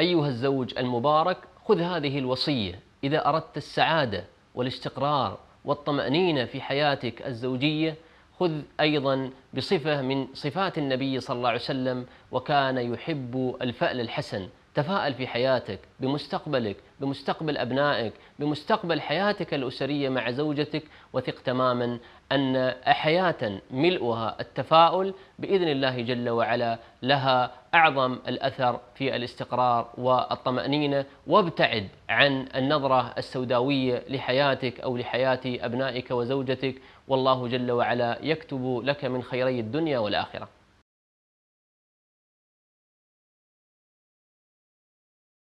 أيها الزوج المبارك خذ هذه الوصية. إذا أردت السعادة والاستقرار والطمأنينة في حياتك الزوجية خذ أيضا بصفة من صفات النبي صلى الله عليه وسلم وكان يحب الفأل الحسن. تفاءل في حياتك بمستقبلك بمستقبل أبنائك بمستقبل حياتك الأسرية مع زوجتك وثق تماما أن حياة ملؤها التفاؤل بإذن الله جل وعلا لها أعظم الأثر في الاستقرار والطمأنينة. وابتعد عن النظرة السوداوية لحياتك أو لحياة أبنائك وزوجتك والله جل وعلا يكتب لك من خيري الدنيا والآخرة.